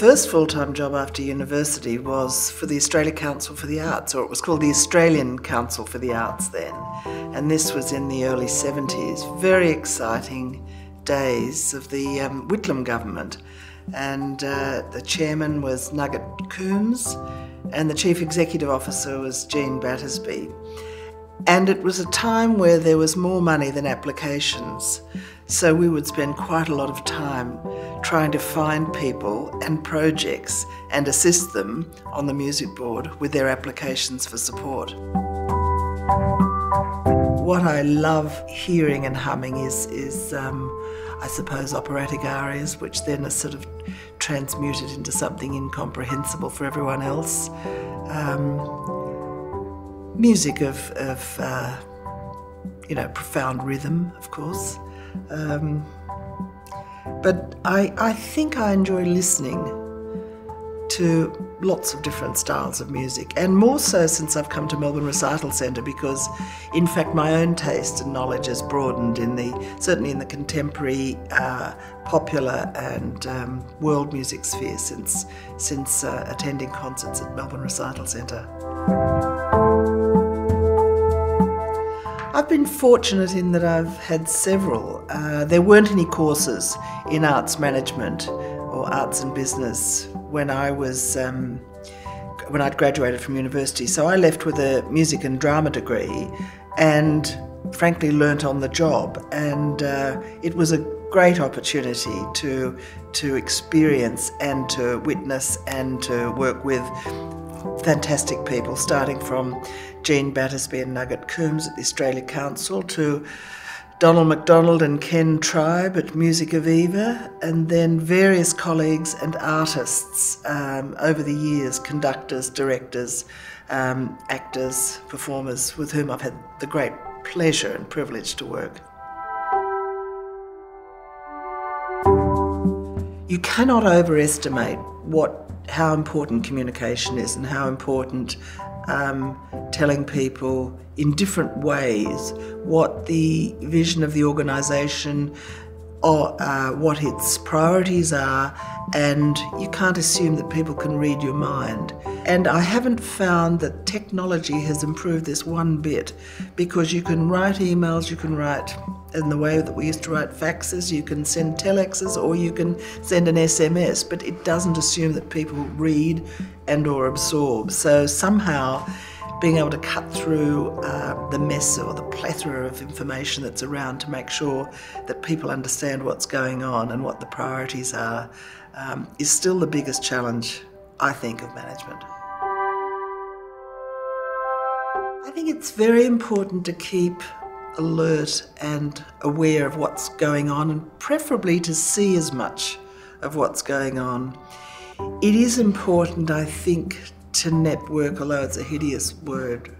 first full time job after university was for the Australia Council for the Arts, or it was called the Australian Council for the Arts then. And this was in the early 70s. Very exciting days of the um, Whitlam government. And uh, the chairman was Nugget Coombs, and the chief executive officer was Jean Battersby. And it was a time where there was more money than applications. So we would spend quite a lot of time trying to find people and projects and assist them on the music board with their applications for support. What I love hearing and humming is, is um, I suppose, operatic arias, which then are sort of transmuted into something incomprehensible for everyone else. Um, music of, of uh, you know, profound rhythm, of course. Um, but I, I think I enjoy listening to lots of different styles of music, and more so since I've come to Melbourne Recital Centre because, in fact, my own taste and knowledge has broadened in the certainly in the contemporary, uh, popular, and um, world music sphere since since uh, attending concerts at Melbourne Recital Centre. Been fortunate in that I've had several. Uh, there weren't any courses in arts management or arts and business when I was um, when I'd graduated from university. So I left with a music and drama degree, and frankly learnt on the job. And uh, it was a great opportunity to to experience and to witness and to work with fantastic people, starting from Jean Battersby and Nugget Coombs at the Australia Council to Donald McDonald and Ken Tribe at Musica Viva, and then various colleagues and artists um, over the years, conductors, directors, um, actors, performers, with whom I've had the great pleasure and privilege to work. You cannot overestimate what how important communication is and how important um, telling people in different ways what the vision of the organisation or uh, what its priorities are, and you can't assume that people can read your mind. And I haven't found that technology has improved this one bit because you can write emails, you can write in the way that we used to write faxes, you can send telexes or you can send an SMS, but it doesn't assume that people read and or absorb. So somehow being able to cut through uh, the mess or the plethora of information that's around to make sure that people understand what's going on and what the priorities are um, is still the biggest challenge, I think, of management. I think it's very important to keep alert and aware of what's going on and preferably to see as much of what's going on. It is important, I think, to network, although it's a hideous word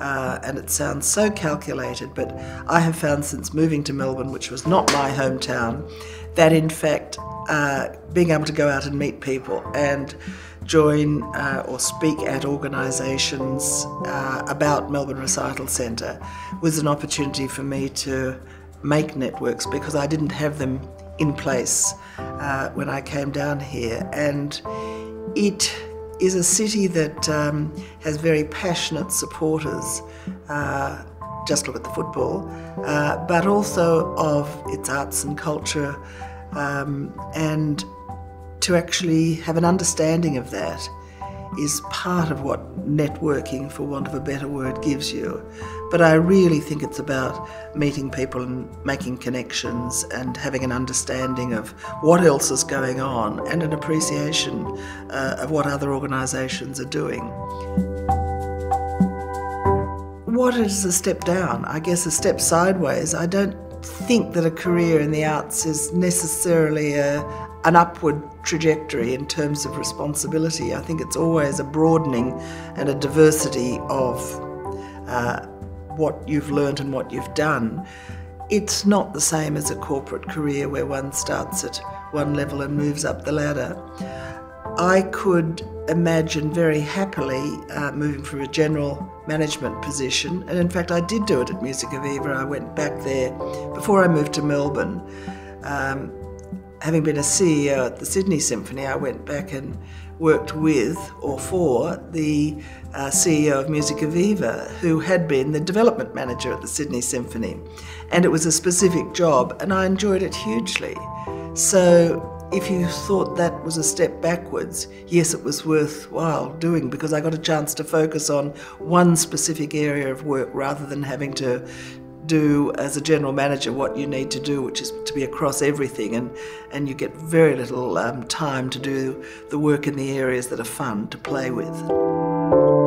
uh, and it sounds so calculated, but I have found since moving to Melbourne, which was not my hometown, that in fact uh, being able to go out and meet people and join uh, or speak at organisations uh, about Melbourne Recital Centre was an opportunity for me to make networks because I didn't have them in place uh, when I came down here. And it is a city that um, has very passionate supporters. Uh, just look at the football, uh, but also of its arts and culture, um, and to actually have an understanding of that is part of what networking, for want of a better word, gives you. But I really think it's about meeting people and making connections and having an understanding of what else is going on and an appreciation uh, of what other organisations are doing. What is a step down? I guess a step sideways. I don't think that a career in the arts is necessarily a, an upward trajectory in terms of responsibility. I think it's always a broadening and a diversity of uh, what you've learned and what you've done. It's not the same as a corporate career where one starts at one level and moves up the ladder. I could imagine very happily uh, moving from a general management position, and in fact, I did do it at Musica Viva. I went back there before I moved to Melbourne. Um, having been a CEO at the Sydney Symphony, I went back and worked with or for the uh, CEO of Musica Viva, who had been the development manager at the Sydney Symphony. And it was a specific job, and I enjoyed it hugely. So, if you thought that was a step backwards, yes, it was worthwhile doing because I got a chance to focus on one specific area of work rather than having to do as a general manager what you need to do, which is to be across everything, and, and you get very little um, time to do the work in the areas that are fun to play with.